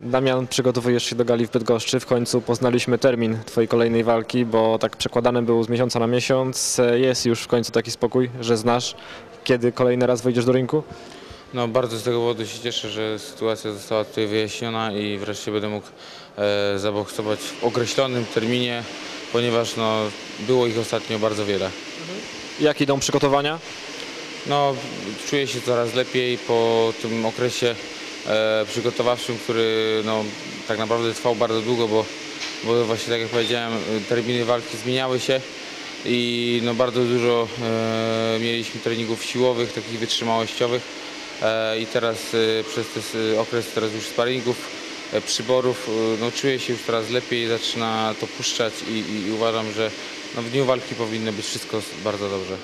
Damian, przygotowujesz się do gali w Bydgoszczy. W końcu poznaliśmy termin twojej kolejnej walki, bo tak przekładany był z miesiąca na miesiąc. Jest już w końcu taki spokój, że znasz, kiedy kolejny raz wejdziesz do rynku? No, bardzo z tego powodu się cieszę, że sytuacja została tutaj wyjaśniona i wreszcie będę mógł e, zaboksować w określonym terminie, ponieważ no, było ich ostatnio bardzo wiele. Jak idą przygotowania? No, czuję się coraz lepiej po tym okresie przygotowawczym, który no, tak naprawdę trwał bardzo długo, bo, bo właśnie tak jak powiedziałem, terminy walki zmieniały się i no, bardzo dużo e, mieliśmy treningów siłowych, takich wytrzymałościowych e, i teraz e, przez ten okres teraz już sparingów, e, przyborów, e, no, czuję się już coraz lepiej, zaczyna to puszczać i, i, i uważam, że no, w dniu walki powinno być wszystko bardzo dobrze.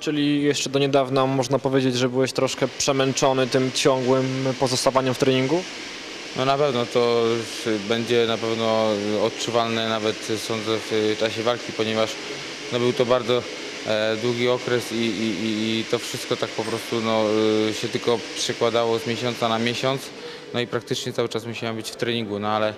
Czyli jeszcze do niedawna można powiedzieć, że byłeś troszkę przemęczony tym ciągłym pozostawaniem w treningu? No na pewno to będzie na pewno odczuwalne nawet sądzę w czasie walki, ponieważ no, był to bardzo e, długi okres i, i, i- to wszystko tak po prostu no, y, się tylko przekładało z miesiąca na miesiąc. No i praktycznie cały czas musiałem być w treningu, no ale e,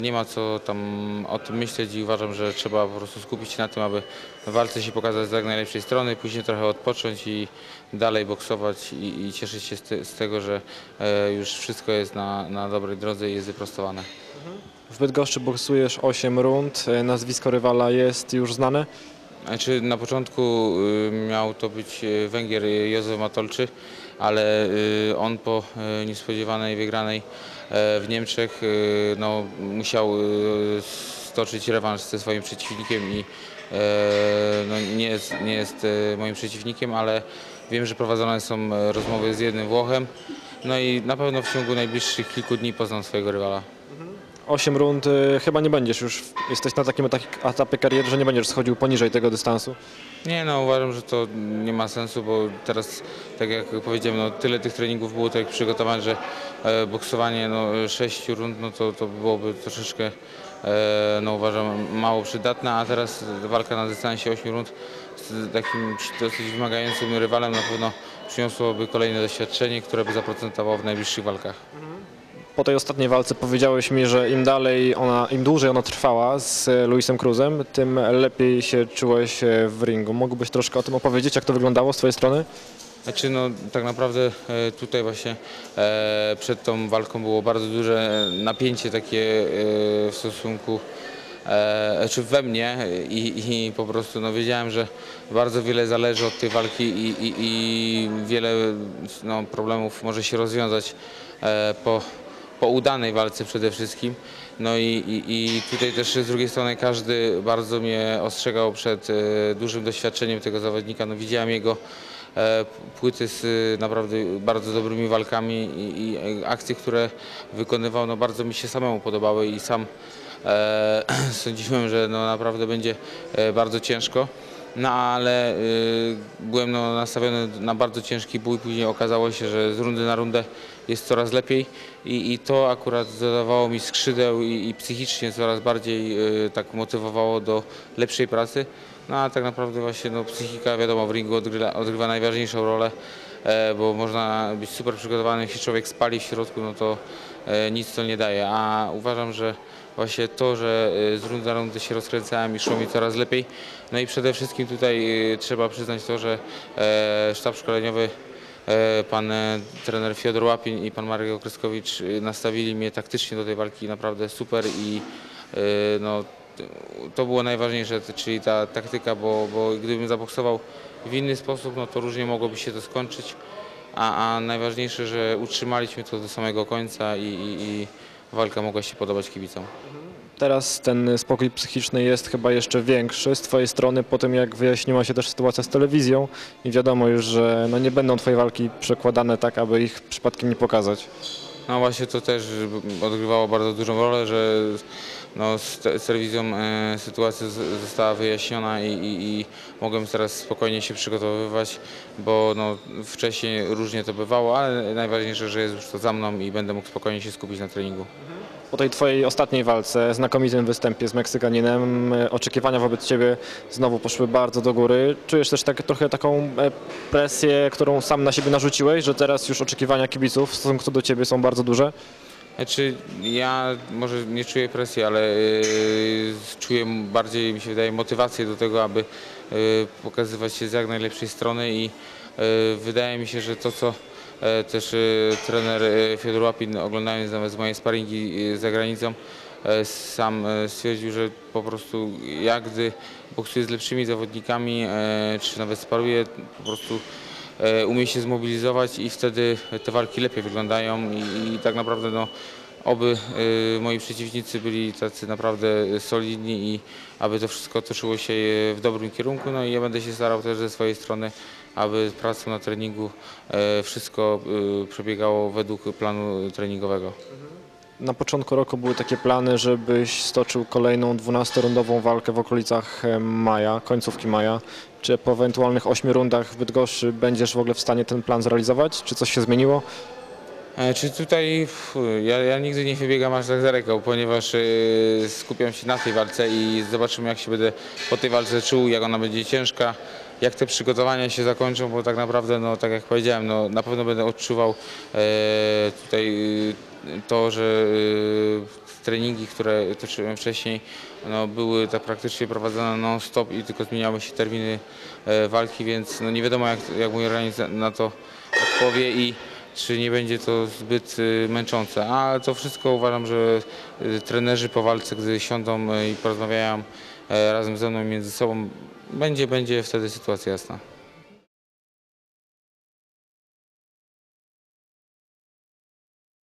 nie ma co tam o tym myśleć i uważam, że trzeba po prostu skupić się na tym, aby w walce się pokazać z jak najlepszej strony, później trochę odpocząć i dalej boksować i, i cieszyć się z, te, z tego, że e, już wszystko jest na, na dobrej drodze i jest wyprostowane. W Bydgoszczy boksujesz 8 rund, e, nazwisko rywala jest już znane. Znaczy na początku y, miał to być y, Węgier Józef Matolczy, ale y, on po niespodziewanej wygranej e, w Niemczech no, musiał stoczyć rewanż ze swoim przeciwnikiem i e, no, nie jest, nie jest e, moim przeciwnikiem, ale wiem, że prowadzone są rozmowy z jednym Włochem. No i na pewno w ciągu najbliższych kilku dni poznam swojego rywala. 8 rund, e, chyba nie będziesz już, jesteś na takim etapie- kariery, że nie będziesz schodził poniżej tego dystansu. Nie no, uważam, że to nie ma sensu, bo teraz, tak jak powiedziałem, no, tyle tych treningów było tak przygotowanych, że e, boksowanie no, 6 rund, no to, to byłoby troszeczkę, e, no uważam, mało przydatne, a teraz walka na dystansie 8 rund z takim dosyć wymagającym rywalem na pewno przyniosłoby kolejne doświadczenie, które by zaprocentowało w najbliższych walkach. Po tej ostatniej walce powiedziałeś mi, że im dalej ona, im dłużej ona trwała z e, Luisem Cruzem, tym lepiej się czułeś e, w ringu. Mógłbyś troszkę o tym opowiedzieć, jak to wyglądało z twojej strony? Znaczy no tak naprawdę e, tutaj właśnie e, przed tą walką było bardzo duże napięcie takie e, w stosunku e, znaczy we mnie i, i po prostu no wiedziałem, że bardzo wiele zależy od tej walki i, i, i wiele no, problemów może się rozwiązać e, po, po udanej walce przede wszystkim. No i, i, i tutaj też z drugiej strony każdy bardzo mnie ostrzegał przed e, dużym doświadczeniem tego zawodnika. No widziałem jego e, płyty z e, naprawdę bardzo dobrymi walkami i, i akcje, które wykonywał, no bardzo mi się samemu podobały i sam e, sądziłem, że no naprawdę będzie bardzo ciężko. No ale y, byłem no, nastawiony na bardzo ciężki bój, później okazało się, że z rundy na rundę jest coraz lepiej i, i to akurat dodawało mi skrzydeł i, i psychicznie coraz bardziej y, tak motywowało do lepszej pracy. No a tak naprawdę właśnie no, psychika wiadomo w ringu odgrywa, odgrywa najważniejszą rolę, bo można być super przygotowany, jeśli człowiek spali w środku, no to e, nic to nie daje, a uważam, że właśnie to, że e, z rundy na rundę się rozkręcałem i szło mi coraz lepiej. No i przede wszystkim tutaj e, trzeba przyznać to, że e, sztab szkoleniowy e, pan e, trener Fiodor Łapin i pan Marek Okreskowicz e, nastawili mnie taktycznie do tej walki naprawdę super i e, no, to było najważniejsze, czyli ta taktyka, bo, bo gdybym zaboksował w inny sposób, no to różnie mogłoby się to skończyć, a, a najważniejsze, że utrzymaliśmy to do samego końca i, i, i walka mogła się podobać kibicom. Teraz ten spokój psychiczny jest chyba jeszcze większy z twojej strony po tym, jak wyjaśniła się też sytuacja z telewizją i wiadomo już, że no nie będą twoje walki przekładane tak, aby ich przypadkiem nie pokazać. No właśnie to też odgrywało bardzo dużą rolę, że no, z, te, z telewizją e, sytuacja z, została wyjaśniona i, i, i mogłem teraz spokojnie się przygotowywać, bo no, wcześniej różnie to bywało, ale najważniejsze, że jest już to za mną i będę mógł spokojnie się skupić na treningu. Po tej twojej ostatniej walce, znakomitym występie z Meksykaninem, e, oczekiwania wobec ciebie znowu poszły bardzo do góry. Czujesz też tak, trochę taką e, presję, którą sam na siebie narzuciłeś, że teraz już oczekiwania kibiców w stosunku do ciebie są bardzo duże? Znaczy ja może nie czuję presji, ale y, czuję bardziej, mi się wydaje, motywację do tego, aby y, pokazywać się z jak najlepszej strony i y, wydaje mi się, że to co e, też trener Fiodor Łapin oglądając nawet moje sparingi za granicą e, sam e, stwierdził, że po prostu ja gdy boksuję z lepszymi zawodnikami e, czy nawet sparuję po prostu e, umie się zmobilizować i wtedy te walki lepiej wyglądają i, i tak naprawdę no, oby e, moi przeciwnicy byli tacy naprawdę solidni i aby to wszystko toczyło się e, w dobrym kierunku. No i ja będę się starał też ze swojej strony, aby pracą na treningu e, wszystko e, przebiegało według planu treningowego. Na początku roku były takie plany, żebyś stoczył kolejną 12-rundową walkę w okolicach e, maja, końcówki maja. Czy po ewentualnych 8 rundach w Bydgoszczy będziesz w ogóle w stanie ten plan zrealizować? Czy coś się zmieniło? E, Czy tutaj ja, ja nigdy nie wybiegam aż tak daleko, ponieważ e, skupiam się na tej walce i zobaczymy jak się będę po tej walce czuł, jak ona będzie ciężka, jak te przygotowania się zakończą, bo tak naprawdę, no tak jak powiedziałem, no, na pewno będę odczuwał e, tutaj e, to, że e, treningi, które toczyłem wcześniej, no, były tak praktycznie prowadzone non-stop i tylko zmieniały się terminy e, walki, więc no, nie wiadomo jak, jak mój organizm na to odpowie i czy nie będzie to zbyt y, męczące. A to wszystko uważam, że y, trenerzy po walce, gdy siądą i porozmawiają e, razem ze mną między sobą, będzie, będzie wtedy sytuacja jasna.